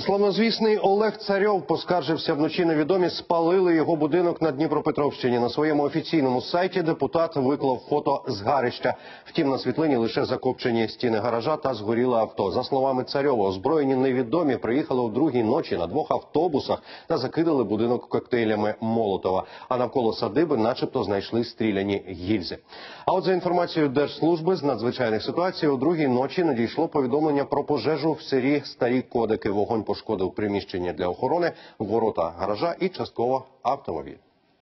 Славнозвісний Олег Царьов поскаржився вночі невідомі, спалили його будинок на Дніпропетровщині. На своєму офіційному сайті депутат виклав фото згарища. Втім, на світлині лише закопчені стіни гаража та згоріле авто. За словами Царьова, озброєні невідомі приїхали о другій ночі на двох автобусах та закидали будинок коктейлями Молотова. А навколо садиби, начебто, знайшли стріляні гільзи. А от за інформацією держслужби з надзвичайних ситуацій, о другій ночі надійшло повідомлення про пожежу в селі Старі Кодики. Вогонь пошкодив приміщення для охорони, ворота гаража і частково автомобіль.